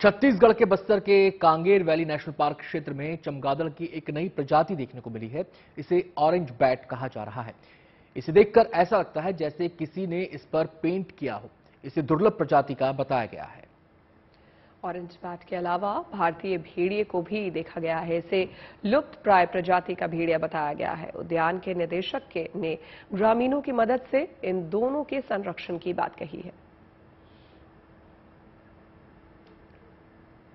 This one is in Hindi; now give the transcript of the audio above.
छत्तीसगढ़ के बस्तर के कांगेर वैली नेशनल पार्क क्षेत्र में चमगादड़ की एक नई प्रजाति देखने को मिली है। इसे ऑरेंज बैट कहा जा रहा है। इसे देखकर ऐसा लगता है जैसे किसी ने इस पर पेंट किया हो। इसे दुर्लभ प्रजाति का बताया गया है। ऑरेंज बैट के अलावा भारतीय भेड़िए को भी देखा गया है। इसे लुप्त प्राय प्रजाति का भेड़िया बताया गया है। उद्यान के निदेशक के ने ग्रामीणों की मदद से इन दोनों के संरक्षण की बात कही है।